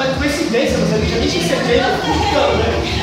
Mas coincidência, você tinha nem certeza. Então, né?